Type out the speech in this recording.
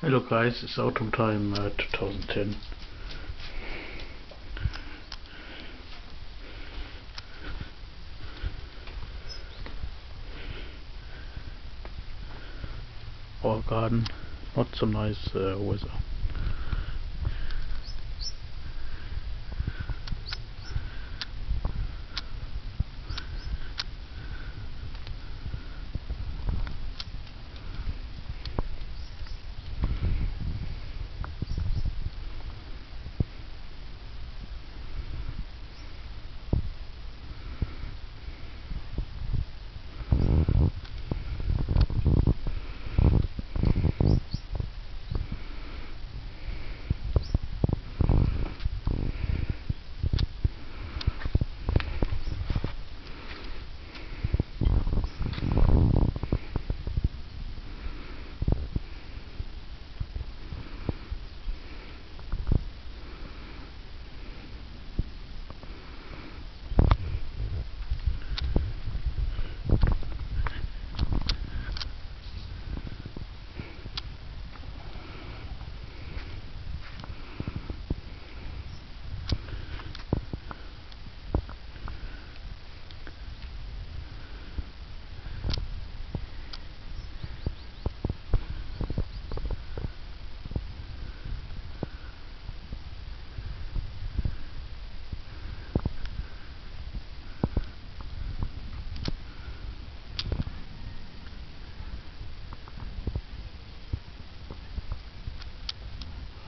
Hello guys, it's Autumn Time uh, 2010. Our garden, not so nice uh, weather.